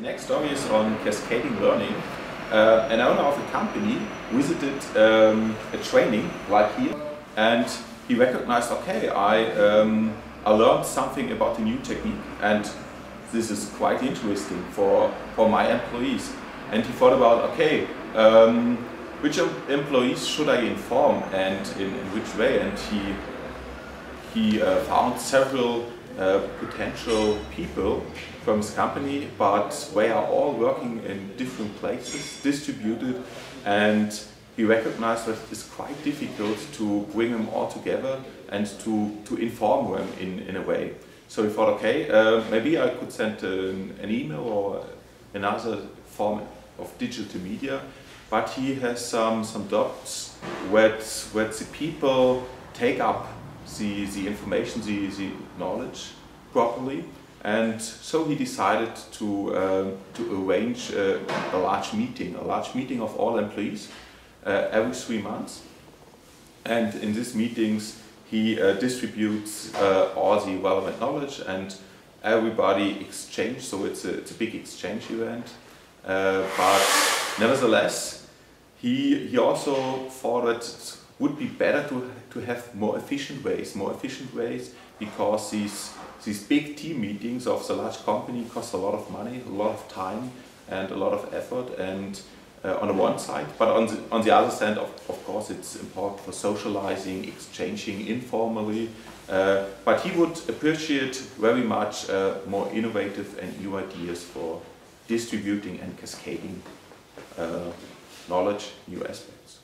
next story is on cascading learning. Uh, an owner of a company visited um, a training right here and he recognized, okay, I, um, I learned something about a new technique and this is quite interesting for, for my employees. And he thought about, okay, um, which employees should I inform and in, in which way? And he, he uh, found several uh, potential people from his company, but they are all working in different places, distributed, and he recognized that it's quite difficult to bring them all together and to, to inform them in, in a way. So he thought, okay, uh, maybe I could send an, an, email or another form of digital media, but he has some, some dots where, where the people take up the, the information, the, the knowledge properly. And so he decided to, uh, to arrange a large meeting, a large meeting of all employees uh, every three months. And in these meetings, he uh, distributes uh, all the relevant knowledge and everybody exchange, so it's a, it's a big exchange event. Uh, but nevertheless, he, he also thought that would be better to, to have more efficient ways, more efficient ways, because these, these big team meetings of the large company cost a lot of money, a lot of time, and a lot of effort, and uh, on the one side, but on the, on the other side, of, of course, it's important for socializing, exchanging informally, uh, but he would appreciate very much uh, more innovative and new ideas for distributing and cascading uh, knowledge, new aspects.